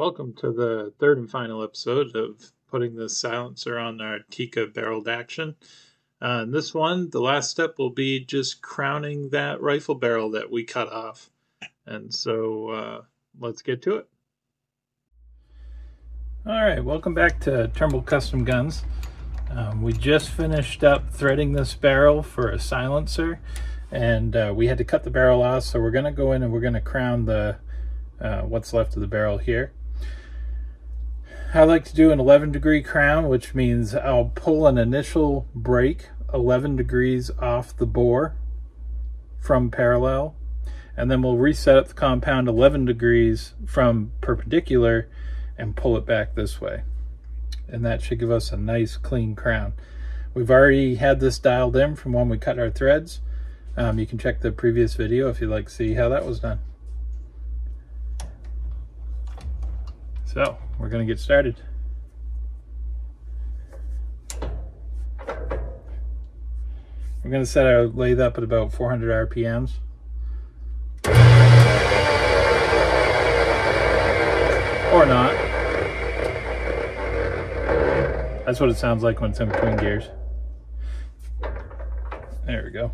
Welcome to the third and final episode of putting the silencer on our Tikka barreled action. Uh, in this one, the last step will be just crowning that rifle barrel that we cut off. And so uh, let's get to it. All right, welcome back to Turnbull Custom Guns. Um, we just finished up threading this barrel for a silencer and uh, we had to cut the barrel off so we're going to go in and we're going to crown the uh, what's left of the barrel here. I like to do an 11 degree crown, which means I'll pull an initial break 11 degrees off the bore from parallel, and then we'll reset up the compound 11 degrees from perpendicular and pull it back this way. And that should give us a nice clean crown. We've already had this dialed in from when we cut our threads. Um, you can check the previous video if you'd like to see how that was done. So we're going to get started. We're going to set our lathe up at about 400 RPMs. Or not. That's what it sounds like when it's in between gears. There we go.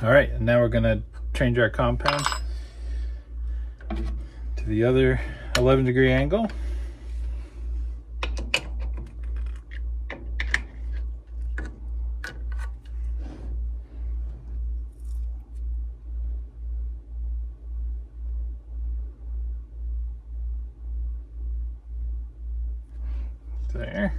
All right, and now we're gonna change our compound to the other 11 degree angle. There.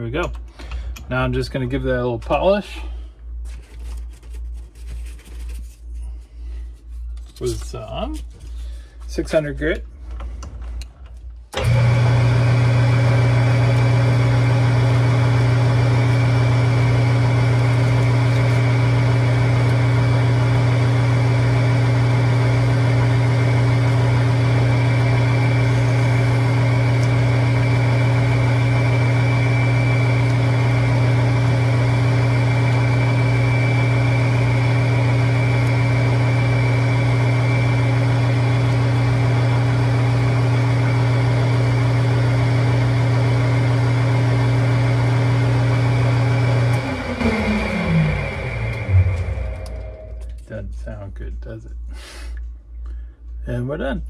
Here we go. Now I'm just going to give that a little polish. With some 600 grit. Sound good, does it? And we're done.